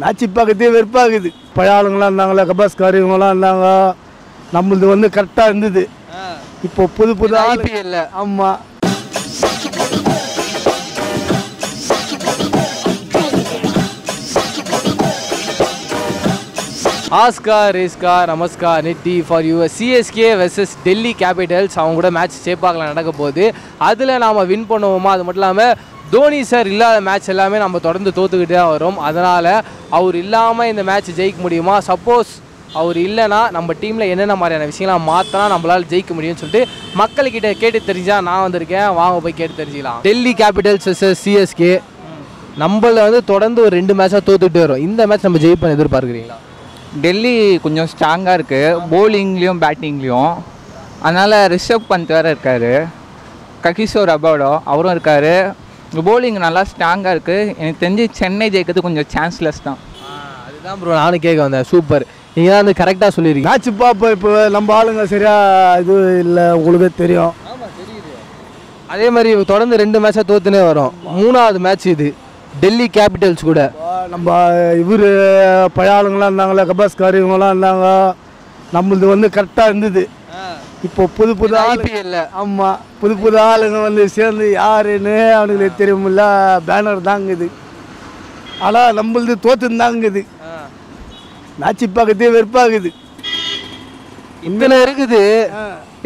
Match பார்க்கறதே வெறுப்பாகுது. பழைய ஆளுங்களாம் இருந்தாங்களே கபாஸ்கார் இவங்களாம் இருந்தாங்க. நம்மளது வந்து கரெக்டாக இருந்தது. இப்போ புது புது ஐபிஎல்ல ஆமாம் ஆஸ்கார் ரேஸ்கார் நமஸ்கார் நெட்டி for you CSK versus Delhi Capitals அவங்க கூட மேட்ச் சேப்பாக்கில் நடக்க போகுது. அதில் நாம் வின் பண்ணுவோமா? அது மட்டும் இல்லாமல் தோனி சார் இல்லாத மேட்ச் எல்லாமே நம்ம தொடர்ந்து தோத்துக்கிட்டே தான் வரும். அதனால் அவர் இல்லாமல் இந்த மேட்ச் ஜெயிக்க முடியுமா? சப்போஸ் அவர் இல்லைன்னா நம்ம டீமில் என்னென்ன மாதிரியான விஷயங்களை மாற்றினா நம்மளால் ஜெயிக்க முடியும்னு சொல்லிட்டு மக்கள்கிட்ட கேட்டு தெரிஞ்சா நான் வந்திருக்கேன். வாங்க போய் கேட்டு தெரிஞ்சுக்கலாம். டெல்லி கேபிட்டல்ஸ் வெர்சஸ் சிஎஸ்கே நம்மள வந்து தொடர்ந்து ஒரு ரெண்டு மேட்சாக தோத்துக்கிட்டே வரும். இந்த மேட்ச் நம்ம ஜெயிப்போம் எதிர்பார்க்குறீங்களா? டெல்லி கொஞ்சம் ஸ்ட்ராங்காக இருக்குது போலிங்லேயும் பேட்டிங்லேயும் அதனால் ரிஷப் பந்த் வேறு இருக்கார். ககிஷோர் அபாடோ அவரும் இருக்கார். போலிங் நல்லா ஸ்ட்ராங்காக இருக்குது எனக்கு தெரிஞ்சு சென்னை ஜெயிக்கிறது கொஞ்சம் சான்ஸ்லெஸ் தான். அதுதான் ப்ரோ நானும் கேட்க வந்தேன். சூப்பர் நீங்கள் தான் வந்து கரெக்டாக சொல்லியிருக்கீங்க மேட்ச் பார்ப்போம். இப்போ நம்ம ஆளுங்க சரியா இது இல்லை உங்களுக்கே தெரியும். அதே மாதிரி தொடர்ந்து ரெண்டு மேட்சாக தோத்துனே வரும். மூணாவது மேட்ச் இது. டெல்லி கேபிட்டல்ஸ் கூட. நம்ம இவர் பழைய ஆளுங்களாம் இருந்தாங்களே கபாஸ்கார் இவங்களாம் இருந்தாங்க. நம்மளது வந்து கரெக்டாக இருந்தது. இப்போ புது புது ஆள் ஐபிஎல்ல. ஆமாம் புது புது ஆளுங்க வந்து சேர்ந்து யாருன்னு அவனுங்களுக்கு தெரியுமில்ல பேனர் தாங்குது. ஆனால் நம்மளது தோத்துந்தாங்குது மேட்ச் பார்க்கறதே வெறுப்பாகுது. இத்தனை இருக்குது.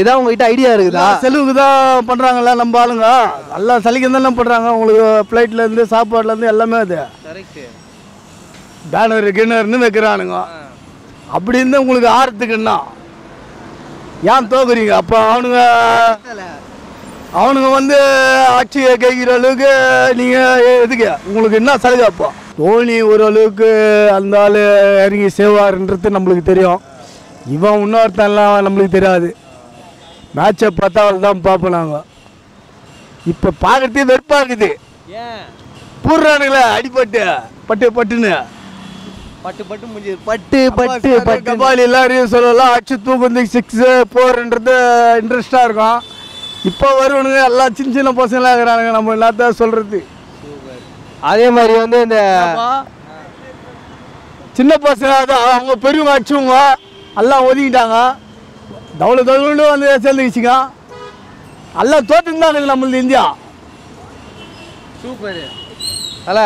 இதான் உங்ககிட்ட ஐடியா இருக்குதா? செலவுக்கு தான் பண்ணுறாங்கல்ல நம்ம ஆளுங்க. எல்லாம் சலிக்க தானே பண்ணுறாங்க உங்களுக்கு ஃப்ளைட்லேருந்து சாப்பாடுலேருந்து எல்லாமே அது. பேனர் கிணறுன்னு வைக்கிறானுங்க. அப்படி இருந்தால் உங்களுக்கு ஆறத்துக்குன்னா ஏன் தோக்குறீங்க? அப்போ அவனுங்க அவனுங்க வந்து ஆட்சியை கைக்கிற அளவுக்கு நீங்கள் எதுக்கு? உங்களுக்கு என்ன சலுகை அப்போ? தோனி ஓரளவுக்கு அந்த ஆள் இறங்கி செய்வாருன்றது நம்மளுக்கு தெரியும். இவன் இன்னொருத்தன்லாம் நம்மளுக்கு தெரியாது. மேட்சை பார்த்தா தான் பார்ப்போம் நாங்கள் இப்போ பார்க்கறதே வெறுப்பாக இருக்குது. போடுறானுங்களே அடிபட்டு பட்டு பட்டுன்னு. பட்டு பட்டு முடிஞ்சு பட்டு பட்டு பட்டு. கபாலி எல்லாரையும் சொல்லலாம். அச்சு தூக்கு வந்து சிக்ஸ் ஃபோர்ன்றது இன்ட்ரெஸ்டாக இருக்கும். இப்போ வருவனுங்க எல்லாம் சின்ன சின்ன பசங்களாக இருக்கிறானுங்க. நம்ம என்னத்தான் சொல்கிறது அதே மாதிரி வந்து இந்த சின்ன பசங்க தான் அவங்க பெரியவங்க அடிச்சவங்க எல்லாம் ஒதுக்கிட்டாங்க. தவளை தவளுண்டு வந்து சேர்ந்துக்கிச்சிங்க எல்லாம் தோற்றுந்தானுங்க நம்மளது இந்தியா. சூப்பர். அல்ல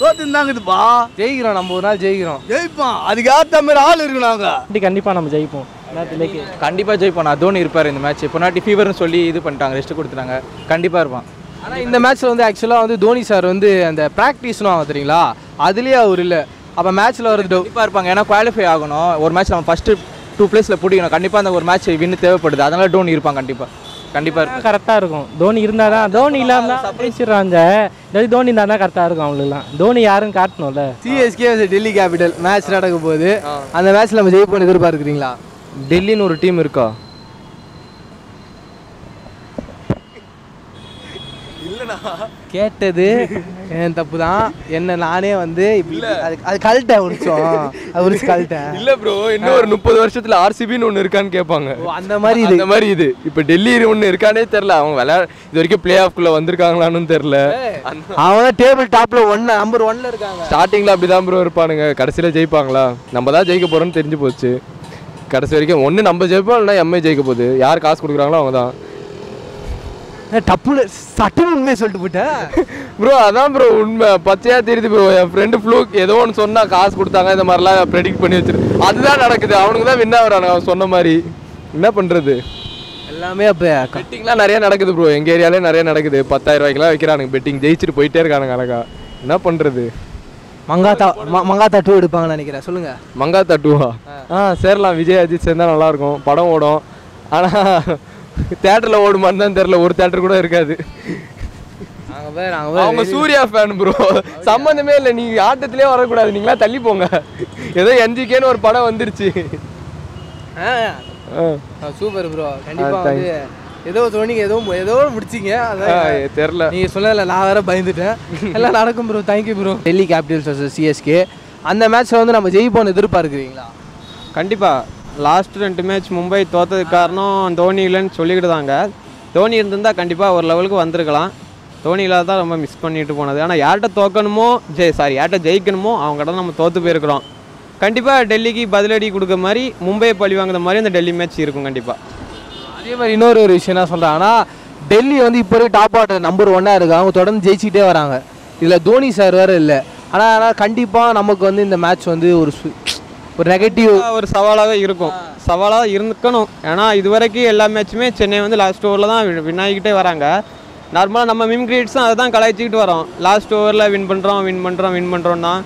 தோற்றுந்தாங்குதுப்பா ஜெயிக்கிறோம் நம்ம ஒரு நாள் ஜெயிக்கிறோம். ஜெயிப்பான் அதுக்கு ஏற்ற மாதிரி ஆள் இருக்கு நாங்கள் கண்டிப்பாக நம்ம ஜெயிப்போம். கண்டிப்பாக ஜெயிப்போம். நான் தோனி இருப்பார் இந்த மேட்ச் இப்போ நாட்டி ஃபீவர்னு சொல்லி இது பண்ணிட்டாங்க ரெஸ்ட் கொடுத்துட்டாங்க. கண்டிப்பாக இருப்பான். ஆனால் இந்த மேட்ச்சில் வந்து ஆக்சுவலாக வந்து தோனி சார் வந்து அந்த ப்ராக்டிஸ்னு தெரியுங்களா? அதுலேயே அவர் இல்லை. அப்போ மேட்ச்சில் வரது கண்டிப்பாக இருப்பாங்க. ஏன்னா குவாலிஃபை ஆகணும். ஒரு மேட்ச் நம்ம ஃபஸ்ட்டு டூ பிளேஸில் பிடிக்கணும் கண்டிப்பாக அந்த ஒரு மேட்ச் வின்னு தேவைப்படுது. அதனால டோனி இருப்பான் கண்டிப்பாக கண்டிப்பாக இருப்பான் கரெக்டாக இருக்கும். தோனி இருந்தால் தான் தோனி இல்லாமல் தான் தோனி இருந்தால் தான் கரெக்டாக இருக்கும் அவங்களுக்குலாம். தோனி யாருன்னு காட்டணும்ல? சிஎஸ்கே டெல்லி கேபிட்டல் மேட்ச் நடக்க போகுது. அந்த மேட்ச்சில் நம்ம ஜெயிப்போம் எதிர்பார்க்குறீங்களா? டெல்லின்னு ஒரு டீம் இருக்கா? கேட்டது என் தப்பு தான் என்ன நானே வந்து இப்படி அது அது கழட்டேன் நிமிஷம். அது நிமிஷம் கழட்டேன் இல்ல ப்ரோ இன்னும் ஒரு முப்பது வருஷத்துல ஆர்சிபின்னு ஒன்னு இருக்கான்னு கேட்பாங்க. அந்த மாதிரி இது. அந்த மாதிரி இது. இப்ப டெல்லி ஒன்னு இருக்கானே தெரியல. அவங்க விளையாட இது வரைக்கும் பிளே ஆஃப்குள்ள வந்திருக்காங்களான்னு தெரியல. அவங்க டேபிள் டாப்ல ஒன்னு நம்பர் ஒன்ல இருக்காங்க. ஸ்டார்டிங்ல அப்படிதான் ப்ரோ இருப்பானுங்க. கடைசியில ஜெயிப்பாங்களா? நம்ம தான் ஜெயிக்க போறோம்னு தெரிஞ்சு போச்சு. கடைசி வரைக்கும் ஒண்ணு நம்ம ஜெயிப்போம் இல்லைன்னா எம்ஐ ஜெயிக்க போகுது. யார் காசு கொடுக்குறாங்களோ அவங்க தான் டப்புன்னு சட்டுன்னு உண்மையை சொல்லிட்டு போயிட்டேன் ப்ரோ அதான் ப்ரோ உண்மை. பச்சையா தெரியுது ப்ரோ என் ஃப்ரெண்டு ஃப்ளூக் ஏதோ ஒன்று சொன்னா காசு கொடுத்தாங்க இந்த மாதிரிலாம் ப்ரெடிக்ட் பண்ணி வச்சிரு. அதுதான் நடக்குது. அவனுக்கு தான் வின் ஆகுறானுங்க. அவன் சொன்ன மாதிரி. என்ன பண்றது? எல்லாமே அப்போ பெட்டிங்லாம் நிறைய நடக்குது ப்ரோ எங்க ஏரியாலே நிறைய நடக்குது. பத்தாயிரம் ரூபாய்க்குலாம் வைக்கிறானுங்க. பெட்டிங் ஜெயிச்சுட்டு போயிட்டே இருக்கானுங்க அழகா. என்ன பண்றது? மங்காத்தா மங்காத்தா டூ எடுப்பாங்கன்னு நினைக்கிறேன். சொல்லுங்க. மங்கா தட்டுவா ஆ சேரலாம். விஜய் அஜித் சேர்ந்தா நல்லா இருக்கும். படம் ஓடும். ஆனா தேட்டர்ல ஓடுமான்னு தான் தெரியல. ஒரு தேட்டர் கூட இருக்காது. நாங்கள் போய் நாங்கள் அவங்க சூர்யா ஃபேன் ப்ரோ சம்மந்தமே இல்லை. நீங்க ஆட்டத்திலே வரக்கூடாது. நீங்களா தள்ளி போங்க. ஏதோ என்ஜிகேன்னு ஒரு படம் வந்துருச்சு. ஆ. சூப்பர் ப்ரோ கண்டிப்பாக ஆ, வந்து ஏதோ தோணிங்க ஏதோ ஏதோ முடிச்சிங்க. அதான் தெரியல. நீங்கள் சொல்லல நான் வேற பயந்துட்டேன். எல்லாம் நடக்கும் bro thank you bro Delhi Capitals CSK அந்த மேட்ச்சில் வந்து நம்ம ஜெயிப்போம்னு எதிர்பார்க்குறீங்களா? கண்டிப்பாக லாஸ்ட் ரெண்டு மேட்ச் மும்பை தோத்ததுக்கு காரணம் தோனி இல்லைன்னு சொல்லிக்கிட்டு தாங்க தோனி இருந்திருந்தால் கண்டிப்பாக ஒரு லெவலுக்கு வந்திருக்கலாம். தோனி இல்லாத தான் ரொம்ப மிஸ் பண்ணிட்டு போனது. ஆனால் யார்கிட்ட தோக்கணுமோ ஜெய் சாரி யார்கிட்ட ஜெயிக்கணுமோ அவங்ககிட்ட தான் நம்ம தோற்று போயிருக்கிறோம். கண்டிப்பாக டெல்லிக்கு பதிலடி கொடுக்க மாதிரி மும்பை பழி வாங்குற மாதிரி அந்த டெல்லி மேட்ச் இருக்கும் கண்டிப்பாக அதே மாதிரி இன்னொரு ஒரு விஷயம் என்ன சொல்கிறாங்கன்னா டெல்லி வந்து இப்போ டாப் ஆர்டர் நம்பர் ஒன்னாக இருக்குது அவங்க தொடர்ந்து ஜெயிச்சிக்கிட்டே வராங்க. இதில் தோனி சார் வேறு இல்லை. ஆனால் ஆனால் கண்டிப்பாக நமக்கு வந்து இந்த மேட்ச் வந்து ஒரு ஒரு நெகட்டிவ் ஒரு சவாலாக இருக்கும். சவாலாக இருக்கணும். ஏன்னா இது வரைக்கும் எல்லா மேட்சுமே சென்னை வந்து லாஸ்ட் ஓவரில் தான் வின் ஆகிக்கிட்டே வராங்க. நார்மலாக நம்ம மிம் கிரியேட்ஸும் அதை தான் கலாய்ச்சிக்கிட்டு வரோம். லாஸ்ட் ஓவரில் வின் பண்ணுறோம் வின் பண்ணுறோம் வின் பண்ணுறோம் தான்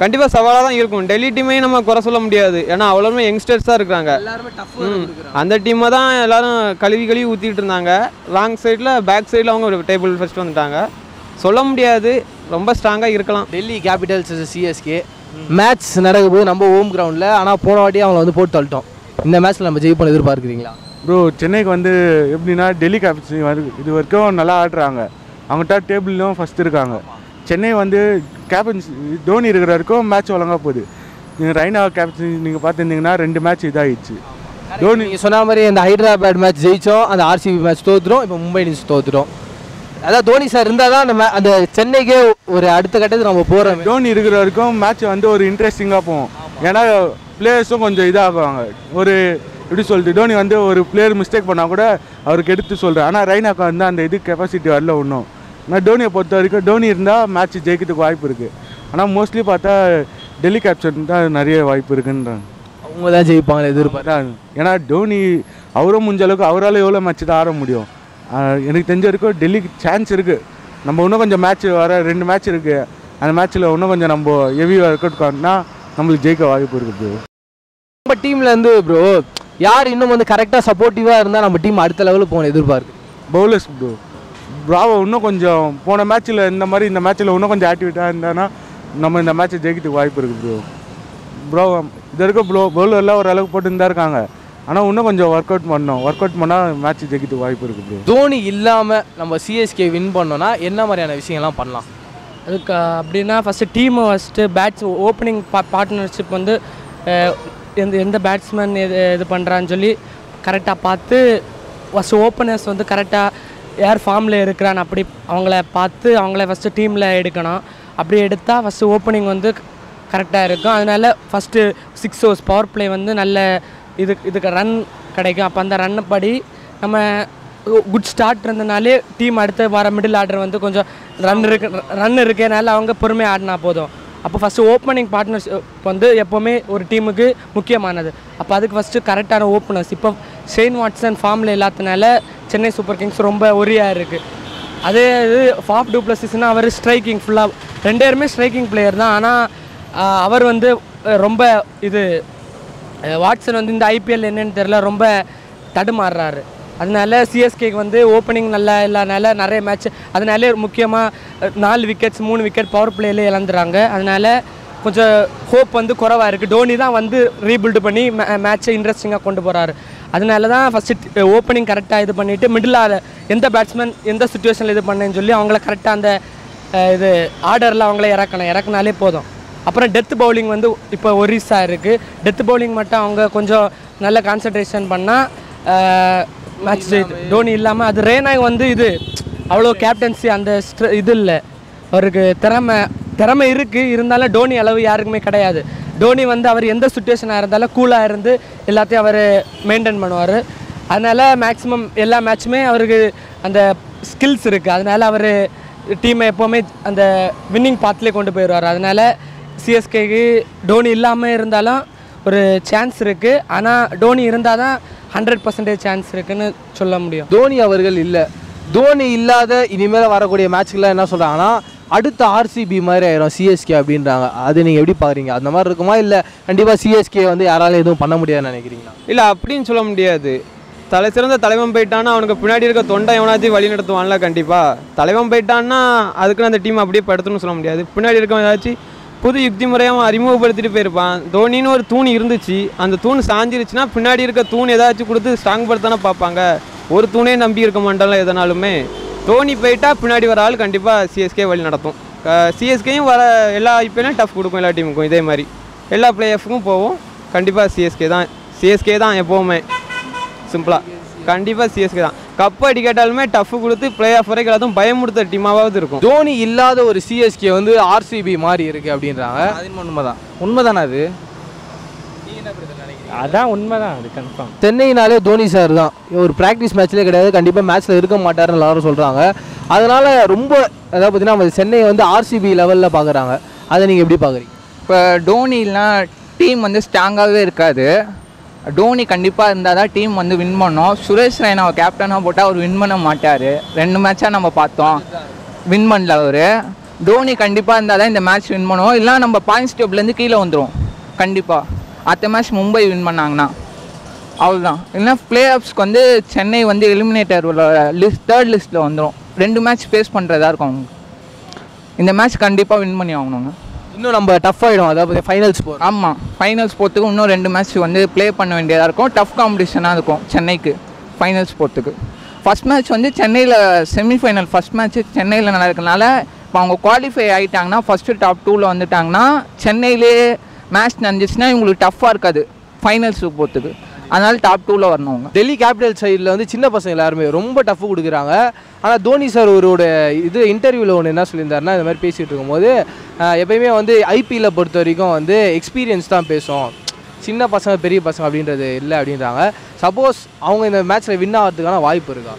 கண்டிப்பாக சவாலாக தான் இருக்கும். டெல்லி டீமையும் நம்ம குறை சொல்ல முடியாது. ஏன்னா அவ்வளோமே யங்ஸ்டர்ஸாக இருக்கிறாங்க. ம். அந்த டீமை தான் எல்லாரும் கழுவி கழுவி ஊற்றிட்டு இருந்தாங்க. ராங் சைடில் பேக் சைடில் அவங்க ஒரு டேபிள் ஃபர்ஸ்ட் வந்துட்டாங்க. சொல்ல முடியாது. ரொம்ப ஸ்ட்ராங்காக இருக்கலாம். டெல்லி கேபிட்டல்ஸ் சிஎஸ்கே மேட்ச் நடக்க போது நம்ம ஹோம் கிரவுண்டில் ஆனால் போன வாட்டி அவங்கள வந்து போட்டு தள்ளிட்டோம். இந்த மேட்ச்சில் நம்ம ஜெயிப்போம் எதிர்பார்க்குறீங்களா? ப்ரோ சென்னைக்கு வந்து எப்படின்னா டெல்லி கேபிட்டல்ஸ் வந்து இது வரைக்கும் நல்லா ஆடுறாங்க. அவங்ககிட்ட டேபிள்லையும் ஃபஸ்ட் இருக்காங்க. சென்னை வந்து கேப்டன்ஸ் தோனி இருக்கிற வரைக்கும் மேட்ச் ஒழுங்கா போகுது. நீங்கள் ரைனா கேப்டன் நீங்கள் பார்த்துருந்தீங்கன்னா ரெண்டு மேட்ச் இதாகிடுச்சு தோனி நீங்கள் சொன்ன மாதிரி இந்த ஹைதராபாத் மேட்ச் ஜெயிச்சோம் அந்த ஆர்சிபி மேட்ச் தோத்துரும் இப்போ மும்பை இந்தியன்ஸ் தோத்துரும் அதான் தோனி சார் இருந்தால் தான் நம்ம அந்த சென்னைக்கே ஒரு அடுத்த கட்டத்துக்கு நம்ம போகிறோம் தோனி இருக்கிற வரைக்கும் மேட்ச் வந்து ஒரு இன்ட்ரெஸ்டிங்காக போகும். ஏன்னா பிளேயர்ஸும் கொஞ்சம் இதாகுவாங்க. ஒரு எப்படி சொல்லிட்டு தோனி வந்து ஒரு பிளேயர் மிஸ்டேக் பண்ணால் கூட அவருக்கு எடுத்து சொல்கிறேன் ஆனால் ரைனாக்கா வந்து அந்த இது கெப்பாசிட்டி வரல ஒன்றும் ஆனால் தோனியை பொறுத்த வரைக்கும் தோனி இருந்தால் மேட்ச் ஜெயிக்கிறதுக்கு வாய்ப்பு இருக்குது ஆனால் மோஸ்ட்லி பார்த்தா டெல்லி கேப்டன் தான் நிறைய வாய்ப்பு இருக்குன்றாங்க. அவங்க தான் ஜெயிப்பாங்க எதிர்பார்த்து ஏன்னா தோனி அவரும் முடிஞ்ச அளவுக்கு அவரால் எவ்வளோ மேட்ச் தான் ஆட முடியும். எனக்கு தெரிஞ்ச வரைக்கும் டெல்லிக்கு சான்ஸ் இருக்குது நம்ம இன்னும் கொஞ்சம் மேட்ச் வர ரெண்டு மேட்ச் இருக்குது அந்த மேட்ச்சில் இன்னும் கொஞ்சம் நம்ம ஹெவி ஒர்க் அவுட் காட்டினா நம்மளுக்கு ஜெயிக்க வாய்ப்பு இருக்குது நம்ம டீமில் இருந்து ப்ரோ யார் இன்னும் வந்து கரெக்டாக சப்போர்ட்டிவாக இருந்தால் நம்ம டீம் அடுத்த லெவலுக்கு போகணும் எதிர்பார்க்கு. பவுலர்ஸ் ப்ரோ ப்ராவோ இன்னும் கொஞ்சம் போன மேட்ச்சில் இந்த மாதிரி இந்த மேட்ச்சில் இன்னும் கொஞ்சம் ஆக்டிவேட்டாக இருந்தானா நம்ம இந்த மேட்ச்சை ஜெயிக்கிறதுக்கு வாய்ப்பு இருக்குது ப்ரோ ப்ரோ இது வரைக்கும் ப்ரோ பவுலர்லாம் ஓரளவுக்கு போட்டு தான் இருக்காங்க. ஆனால் இன்னும் கொஞ்சம் ஒர்க் அவுட் பண்ணணும் ஒர்க் அவுட் பண்ணால் மேட்ச் ஜெயிக்கிறதுக்கு வாய்ப்பு இருக்குது ப்ரோ தோனி இல்லாமல் நம்ம சிஎஸ்கே வின் பண்ணோன்னா என்ன மாதிரியான விஷயங்கள்லாம் பண்ணலாம்? அதுக்கு அப்படின்னா ஃபஸ்ட்டு டீமை ஃபஸ்ட்டு பேட்ஸ் ஓப்பனிங் பா பார்ட்னர்ஷிப் வந்து எந்த எந்த பேட்ஸ்மேன் இது இது பண்ணுறான்னு சொல்லி கரெக்டாக பார்த்து ஃபஸ்ட்டு ஓப்பனர்ஸ் வந்து கரெக்டாக யார் ஃபார்மில் இருக்கிறான்னு அப்படி அவங்கள பார்த்து அவங்கள ஃபஸ்ட்டு டீமில் எடுக்கணும். அப்படி எடுத்தால் ஃபஸ்ட்டு ஓப்பனிங் வந்து கரெக்டாக இருக்கும். அதனால first six overs power play வந்து நல்ல இது இதுக்கு ரன் கிடைக்கும். அப்போ அந்த ரன் படி நம்ம குட் ஸ்டார்ட் இருந்தனாலே டீம் அடுத்து வர மிடில் ஆர்டர் வந்து கொஞ்சம் ரன் இருக்கு ரன் இருக்கனால அவங்க பொறுமையாக ஆடினா போதும். அப்போ ஃபஸ்ட்டு ஓப்பனிங் பார்ட்னர்ஷிப் வந்து எப்போவுமே ஒரு டீமுக்கு முக்கியமானது. அப்போ அதுக்கு ஃபஸ்ட்டு கரெக்டான ஓப்பனர்ஸ் இப்போ ஷெயின் வாட்ஸன் ஃபார்மில் இல்லாதனால சென்னை சூப்பர் கிங்ஸ் ரொம்ப ஒரியாக இருக்குது அதே இது ஃபாப் டூப்ளசிஸ்னா அவர் ஸ்ட்ரைக்கிங் ஃபுல்லாக ரெண்டு பேருமே ஸ்ட்ரைக்கிங் பிளேயர் தான். ஆனால் அவர் வந்து ரொம்ப இது வாட்சன் வந்து இந்த ஐபிஎல் என்னன்னு தெரில ரொம்ப தடுமாறுறாரு. அதனால சிஎஸ்கேக்கு வந்து ஓப்பனிங் நல்லா இல்லாதனால நிறைய மேட்ச் அதனாலே முக்கியமாக நாலு விக்கெட்ஸ் மூணு விக்கெட் பவர் பிளேயில் இழந்துறாங்க அதனால கொஞ்சம் ஹோப் வந்து குறவாக இருக்குது டோனி தான் வந்து ரீபில்டு பண்ணி மேட்ச்சை இன்ட்ரெஸ்டிங்காக கொண்டு போகிறாரு அதனால தான் ஃபஸ்ட்டு ஓப்பனிங் கரெக்டாக இது பண்ணிவிட்டு மிடில் எந்த பேட்ஸ்மேன் எந்த சுச்சுவேஷனில் இது பண்ணேன்னு சொல்லி அவங்கள கரெக்டாக அந்த இது ஆர்டரில் அவங்கள இறக்கணும். இறக்குனாலே போதும். அப்புறம் டெத் பவுலிங் வந்து இப்போ ஒரிசா இருக்குது டெத் பவுலிங் மட்டும் அவங்க கொஞ்சம் நல்ல கான்சன்ட்ரேஷன் பண்ணால் மேட்ச் ஜெயித்து டோனி இல்லாமல் அது ரேனாக் வந்து இது அவ்வளோ கேப்டன்சி அந்த ஸ்ட்ர- இது இல்லை. அவருக்கு திறமை திறமை இருக்குது இருந்தாலும் டோனி அளவு யாருக்குமே கிடையாது. டோனி வந்து அவர் எந்த சுச்சுவேஷனாக இருந்தாலும் கூலாக இருந்து எல்லாத்தையும் அவர் மெயின்டைன் பண்ணுவார். அதனால் மேக்ஸிமம் எல்லா மேட்சுமே அவருக்கு அந்த ஸ்கில்ஸ் இருக்குது அதனால் அவர் டீமை எப்போவுமே அந்த வின்னிங் பாத்லேயே கொண்டு போயிடுவார். அதனால் சிஎஸ்கேக்கு டோனி இல்லாமல் இருந்தாலும் ஒரு சான்ஸ் இருக்குது ஆனால் டோனி இருந்தால் தான் ஹண்ட்ரட் பர்சன்டேஜ் சான்ஸ் இருக்குன்னு சொல்ல முடியும். தோனி அவர்கள் இல்லை. தோனி இல்லாத இனிமேல் வரக்கூடிய மேட்ச்க்கெலாம் என்ன சொல்கிறாங்கன்னா அடுத்த ஆர்சிபி மாதிரி ஆயிரும் சிஎஸ்கே அப்படின்றாங்க. அது நீங்கள் எப்படி பார்க்குறீங்க அந்த மாதிரி இருக்குமா? இல்லை கண்டிப்பாக சிஎஸ்கே வந்து யாராலும் எதுவும் பண்ண முடியாதுன்னு நினைக்கிறீங்களா? இல்லை அப்படின்னு சொல்ல முடியாது. தலை சிறந்த தலைவன் போயிட்டான்னா அவனுக்கு பின்னாடி இருக்க தொண்டை எவனாச்சும் வழி நடத்துவான்ல கண்டிப்பாக தலைவன் போயிட்டான்னா அதுக்குன்னு அந்த டீம் அப்படியே படுத்துன்னு சொல்ல முடியாது. பின்னாடி இருக்க ஏதாச்சும் புது யுக்தி முறையாக அறிமுகப்படுத்திட்டு போயிருப்பான். தோனின்னு ஒரு தூண் இருந்துச்சு. அந்த தூண் சாஞ்சிருச்சுன்னா பின்னாடி இருக்க தூண் ஏதாச்சும் கொடுத்து ஸ்ட்ராங் படுத்தானே பார்ப்பாங்க. ஒரு தூணே நம்பி இருக்க மாட்டான்ல எதனாலுமே. தோனி போயிட்டா பின்னாடி வர ஆள் கண்டிப்பாக சிஎஸ்கே வழி நடத்தும். சிஎஸ்கேயும் வர எல்லா ஐபிஎல்லையும் டஃப் கொடுக்கும் எல்லா டீமுக்கும் இதே மாதிரி. எல்லா பிளேயர்ஸுக்கும் போவோம். கண்டிப்பாக சிஎஸ்கே தான். சிஎஸ்கே தான் எப்போவுமே. சிம்பிளாக கண்டிப்பாக சிஎஸ்கே தான். கப் அடிக்காட்டாலுமே டஃப் கொடுத்து பிளே ஆஃப் வரைக்கும் எல்லாத்தையும் பயமுடுத்த டீமாவது இருக்கும். தோனி இல்லாத ஒரு சிஎஸ்கே வந்து ஆர்சிபி மாதிரி இருக்கு அப்படின்றாங்க. அது உண்மைதான். உண்மைதானே அது? அதான் உண்மைதான். அது கன்ஃபார்ம் சென்னைனாலே தோனி சார் தான். ஒரு ப்ராக்டிஸ் மேட்ச்லேயே கிடையாது. கண்டிப்பாக மேட்ச்சில் இருக்க மாட்டாருன்னு எல்லாரும் சொல்கிறாங்க அதனால ரொம்ப அதாவது பார்த்தீங்கன்னா நம்ம சென்னையை வந்து ஆர்சிபி லெவலில் பார்க்குறாங்க அதை நீங்கள் எப்படி பார்க்குறீங்க இப்போ டோனிலாம் டீம் வந்து ஸ்ட்ராங்காகவே இருக்காது. டோனி கண்டிப்பாக இருந்தால் தான் டீம் வந்து வின் பண்ணோம். சுரேஷ் ரெய்னாவை கேப்டனாக போட்டால் அவர் வின் பண்ண மாட்டார். ரெண்டு மேட்சாக நம்ம பார்த்தோம். வின் பண்ணல அவர். டோனி கண்டிப்பாக இருந்தால் தான் இந்த மேட்ச் வின் பண்ணுவோம் இல்லை நம்ம பாயிண்ட்ஸ் டேபிள்லேருந்து கீழே வந்துடும் கண்டிப்பாக அடுத்த மேட்ச் மும்பை வின் பண்ணாங்கன்னா. அவ்வளோதான் இல்லைன்னா பிளே ஆஃப்ஸ்க்கு வந்து சென்னை வந்து எலிமினேட்டர் லிஸ்ட் தேர்ட் லிஸ்ட்டில் வந்துடும் ரெண்டு மேட்ச் ஃபேஸ் பண்ணுறதா இருக்கும். அவங்க இந்த மேட்ச் கண்டிப்பாக வின் பண்ணி ஆகணுங்க. இன்னும் நம்ம டஃப் ஆகிடும் அதாவது ஃபைனல்ஸ் போகிறோம் ஆமாம் ஃபைனல்ஸ் போகிறதுக்கு இன்னும் ரெண்டு மேட்ச் வந்து ப்ளே பண்ண வேண்டியதாக இருக்கும். டஃப் காம்படிஷனாக இருக்கும் சென்னைக்கு ஃபைனல்ஸ் போகிறதுக்கு ஃபஸ்ட் மேட்ச் வந்து சென்னையில் செமிஃபைனல் ஃபஸ்ட் மேட்ச் சென்னையில் நடக்கிறதுனால இப்போ அவங்க குவாலிஃபை ஆகிட்டாங்கன்னா ஃபஸ்ட்டு டாப் டூவில் வந்துட்டாங்கன்னா சென்னையிலே மேட்ச் நடந்துச்சுன்னா இவங்களுக்கு டஃப்பாக இருக்காது ஃபைனல்ஸுக்கு போகிறதுக்கு அதனால டாப் டூவில் வரணும் அவங்க டெல்லி கேபிட்டல் சைடில் வந்து சின்ன பசங்க எல்லாருமே ரொம்ப டஃப் கொடுக்குறாங்க. ஆனால் தோனி சார் ஒருவோட இது இன்டர்வியூவில் ஒன்று என்ன சொல்லியிருந்தாருன்னா இந்த மாதிரி பேசிகிட்டு இருக்கும்போது எப்பயுமே வந்து ஐபிஎல்லை பொறுத்த வரைக்கும் வந்து எக்ஸ்பீரியன்ஸ் தான் பேசும். சின்ன பசங்க பெரிய பசங்க அப்படின்றது இல்லை அப்படின்றாங்க. சப்போஸ் அவங்க இந்த மேட்ச்சில் வின் ஆகிறதுக்கான வாய்ப்பு இருக்கா?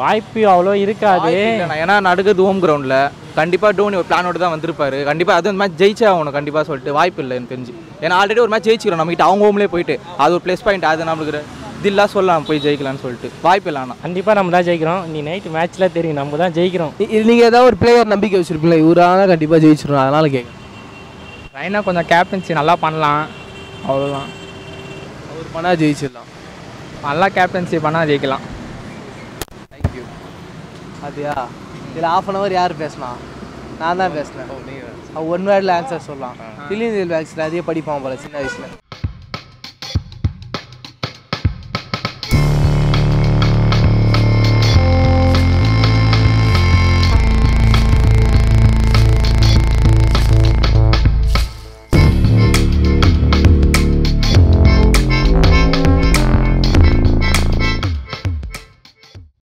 வாய்ப்பு அவ்வளோ இருக்காது. ஏன்னா நடக்குது ஹோம் கிரவுண்டில் கண்டிப்பாக டோனி ஒரு பிளானோட தான் வந்திருப்பாரு. கண்டிப்பாக அது மேட்ச் ஜெயிச்சே ஆகணும் கண்டிப்பாக சொல்லிட்டு வாய்ப்பு இல்லை எனக்கு தெரிஞ்சு. ஏன்னா ஆல்ரெடி ஒரு மேட்ச் ஜெயிச்சிக்கிறோம் நம்மகிட்ட அவங்க ஹோம்லேயே போயிட்டு அது ஒரு ப்ளஸ் பாயிண்ட் அது நம்மளுக்கு தில்லா சொல்லலாம் போய் ஜெயிக்கலாம்னு சொல்லிட்டு. வாய்ப்பு இல்லை ஆனால் கண்டிப்பாக நம்ம தான் ஜெயிக்கிறோம். நீ நைட்டு மேட்ச்சில் தெரியும் நம்ம தான் ஜெயிக்கிறோம். நீங்கள் ஏதாவது ஒரு பிளேயர் நம்பிக்கை வச்சுருப்பீங்களா? இவரான கண்டிப்பாக ஜெயிச்சிடும் அதனால கேட்குறேன் ரைனா கொஞ்சம் கேப்டன்சி நல்லா பண்ணலாம். அவ்வளோதான் அவர் பண்ணால் ஜெயிச்சிடலாம். நல்லா கேப்டன்சி பண்ணால் ஜெயிக்கலாம். தேங்க்யூ அப்படியா இதில் ஆஃப் அன் ஹவர் யார் பேசினா? நான் தான் பேசினேன். அவன் ஒன் வேர்டில் ஆன்சர் சொல்லலாம் ஃபிலிம் வேக்ஸில் அதே படிப்பான் போல சின்ன வயசில்.